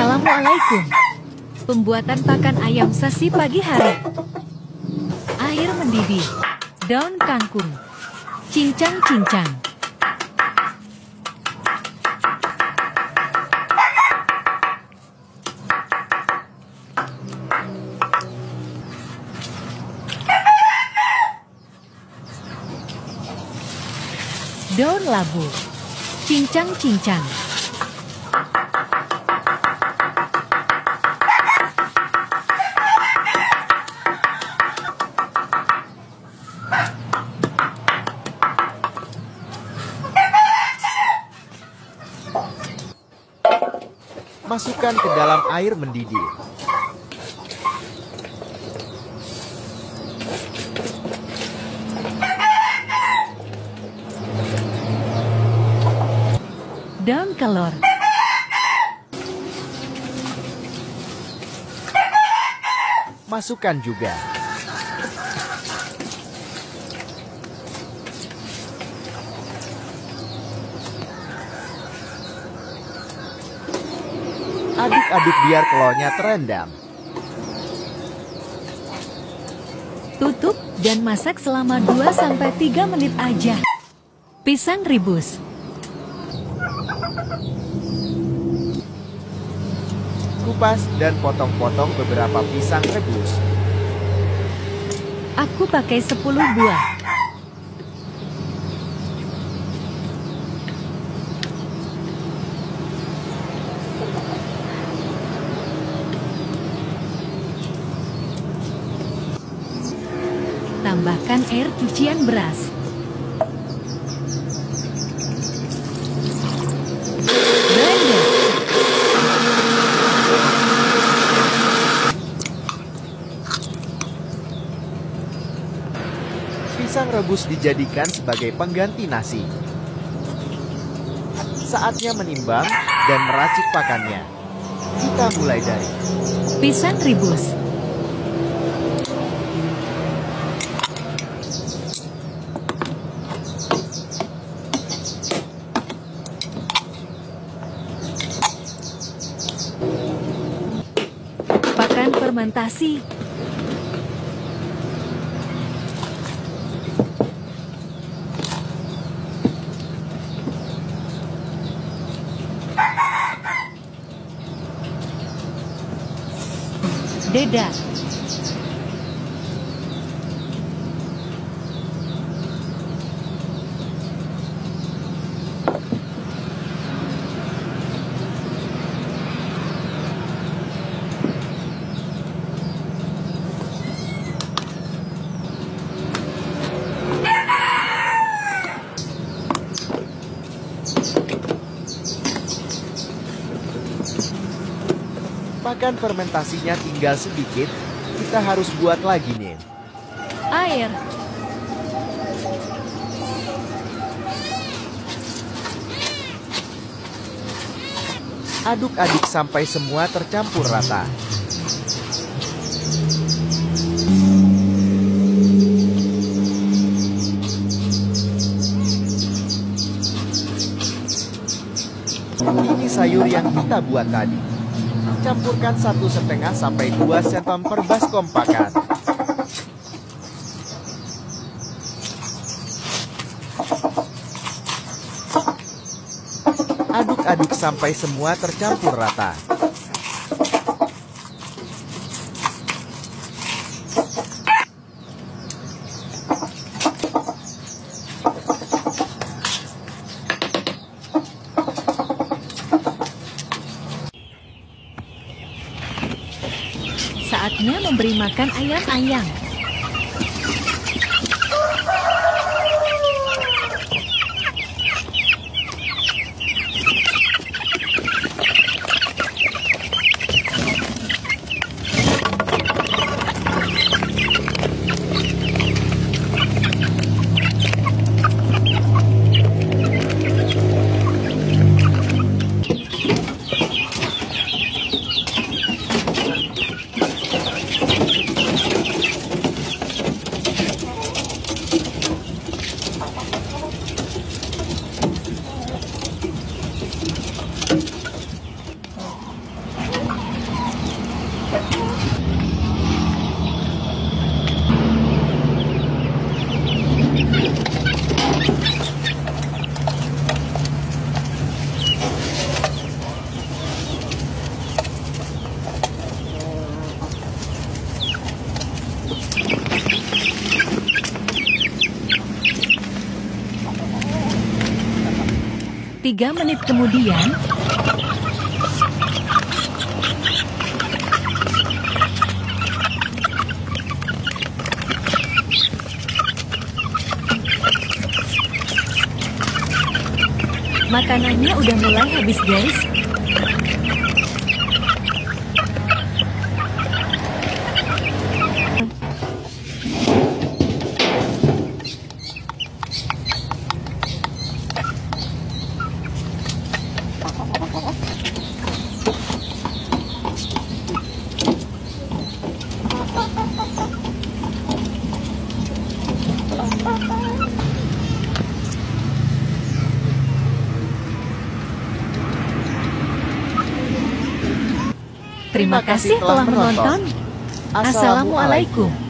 Assalamualaikum. Pembuatan pakan ayam sasi pagi hari. Air mendidih. Daun kangkung. Cincang-cincang. Daun labu. Cincang-cincang. Masukkan ke dalam air mendidih. Daun kelor. Masukkan juga. Aduk-aduk biar telurnya terendam. Tutup dan masak selama 2-3 menit aja. Pisang rebus. Kupas dan potong-potong beberapa pisang rebus. Aku pakai 10 buah. Tambahkan air cucian beras. Blender. Pisang rebus dijadikan sebagai pengganti nasi. Saatnya menimbang dan meracik pakannya. Kita mulai dari Pisang rebus. Pakan fermentasi. Deda. Pakan fermentasinya tinggal sedikit. Kita harus buat lagi nih. Air. Aduk-aduk sampai semua tercampur rata. Ini sayur yang kita buat tadi. Campurkan satu setengah sampai 2 senton per baskom pakan. Aduk-aduk sampai semua tercampur rata. Saatnya memberi makan ayam-ayam. Tiga menit kemudian, makanannya udah mulai habis guys. Terima kasih telah menonton. Assalamualaikum.